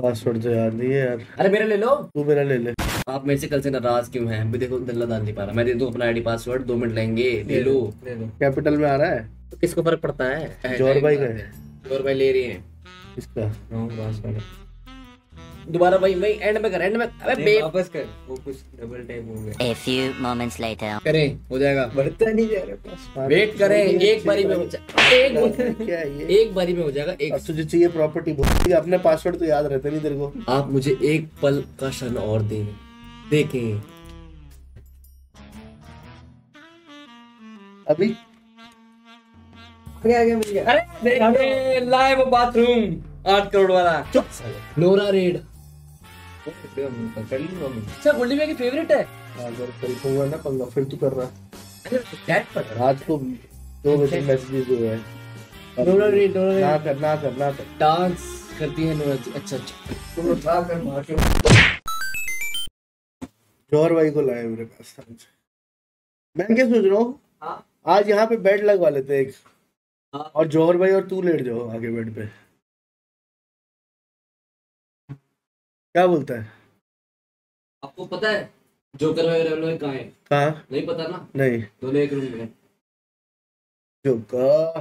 Password तो याद नहीं है यार। अरे मेरा ले लो। तू मेरा ले ले। आप मेरे से कल से नाराज़ क्यों हैं? अभी देखो दल्ला डाल नहीं पा रहा। मैं दे दूँ अपना आईडी पासवर्ड दो मिनट लेंगे ले लो ले। लो कैपिटल में आ रहा है? तो किसको फ़र्क पड़ता है? ज़ोर भाई का ज़ोर भाई ले रही है। पासवर्ड। दोबारा भाई भाई एंड में कर एंड में। अबे बे वापस कर वो कुछ डबल टाइप हो गया। A few moments later. करें हो जाएगा। बढ़ता नहीं जा रहा पास वेट करें एक बारी में हो जाएगा एक क्या ये? एक बारी में हो जाएगा एक अब तुझे चाहिए प्रॉपर्टी बहुत अपने पासवर्ड तो याद रहते नहीं तेरे को। आप मुझे एक पल का क्षण और दें। देखें। अभी? आगे आगे मिल गया। अरे अरे लाइव बाथरूम आठ करोड़ वाला। चुप। नोरा रेड कर अच्छा गोल्डी भैया की फेवरेट है? अगर कल ना पंगा फिर तू कर रहा अरे चैट पर रात को दो बजे। मैसेजेस हुए हैं नोरा रेड नोरा ना कर ना कर ना कर। डांस करती है नोरा जी अच्छा अच्छा। तुम उठा कर मार के। जौहर भाई को लाए मेरे पास आज। मैं क्या सोच रहा हूँ? हाँ। आज यहाँ पे बेड लगवा लेते हैं एक। हाँ। और जौहर भाई और तू लेट जाओ आगे बेड पे। क्या बोलता है? आपको पता है जोकर हम कहाँ है? कहाँ? नहीं पता ना? नहीं। दोनों एक रूम में जो का